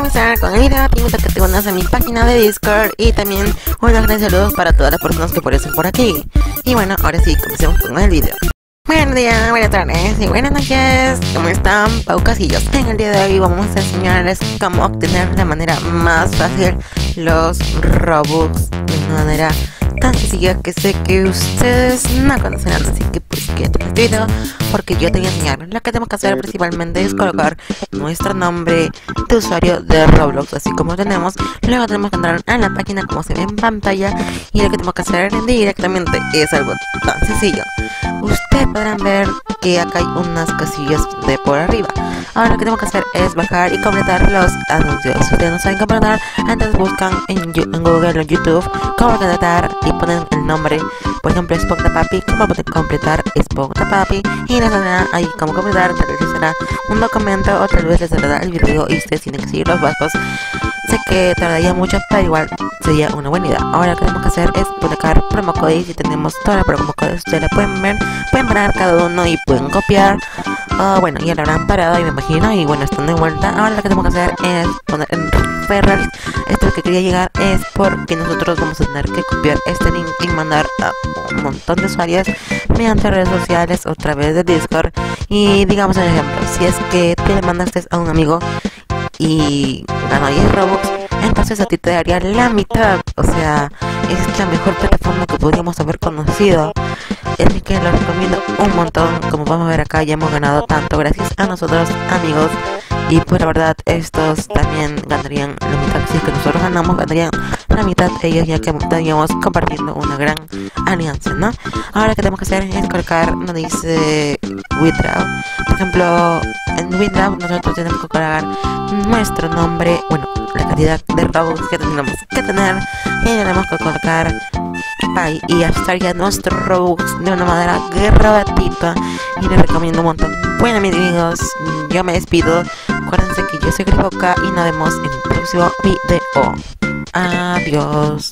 comenzar con el video, te invito a que te unas a mi página de Discord y también unos grandes saludos para todas las personas que aparecen por aquí. Y bueno, ahora sí, comencemos con el video. Buenos días, buenas tardes y buenas noches. ¿Cómo están, paucasillos? En el día de hoy vamos a enseñarles cómo obtener de manera más fácil los Robux de manera tan sencilla que sé que ustedes no conocerán, así que pues que este video porque yo te voy a enseñar. Lo que tenemos que hacer principalmente es colocar nuestro nombre de usuario de Roblox, así como tenemos. Luego tenemos que entrar a la página como se ve en pantalla y lo que tenemos que hacer directamente es algo tan sencillo. Ustedes podrán ver que acá hay unas casillas de por arriba. Ahora lo que tenemos que hacer es bajar y completar los anuncios. Si ustedes no saben completar, entonces buscan en, Google o en YouTube cómo completar y ponen el nombre, por ejemplo, Spock Papi, cómo completar Spock Papi y les dará ahí cómo completar, tal vez les un documento o tal vez les dará el video y ustedes tienen que seguir los pasos. Sé que tardaría mucho, pero igual sería una buena idea. Ahora lo que tenemos que hacer es publicar promo code y tenemos toda la promo code, ustedes la pueden ver, pueden ver cada uno y pueden copiar. Uh, bueno, ya la habrán parado y me imagino y bueno, están de vuelta. Ahora lo que tenemos que hacer es poner en referrals. Esto que quería llegar es porque nosotros vamos a tener que copiar este link y mandar a un montón de usuarios mediante redes sociales o a través de Discord. Y digamos un ejemplo, si es que tú le mandaste a un amigo y ganó 10 Robux, entonces a ti te daría la mitad. O sea, es la mejor plataforma que podríamos haber conocido. Así que lo recomiendo un montón. Como a ver acá, ya hemos ganado tanto gracias a nosotros, amigos. Y pues la verdad, estos también ganarían la mitad. Si es que nosotros ganamos, ganarían la mitad ellos, ya que estaríamos compartiendo una gran alianza, ¿no? Ahora que tenemos que hacer es colocar donde dice withdraw. Por ejemplo, en withdraw nosotros tenemos que colocar nuestro nombre, bueno, la cantidad de robux que tenemos que tener y tenemos que colocar ahí y ya nuestro robux de una manera gratuita y les recomiendo un montón. Bueno amigos, yo me despido. Acuérdense que yo soy Grifoca y nos vemos en el próximo video. Adiós.